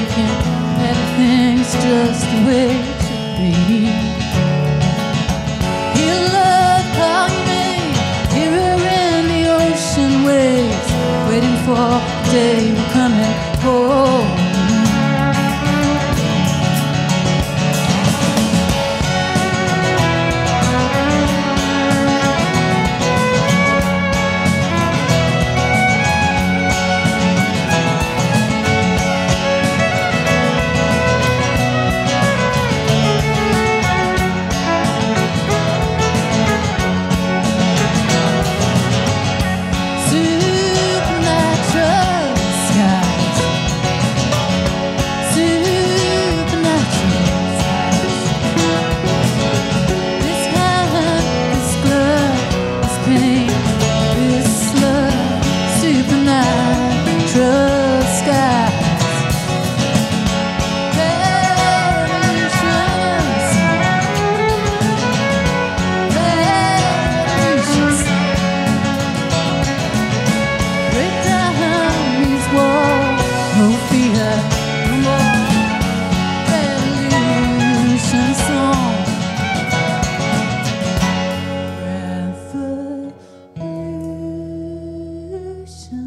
shaking just the way it should be. Love calling me in the ocean waves, waiting for day coming home. person.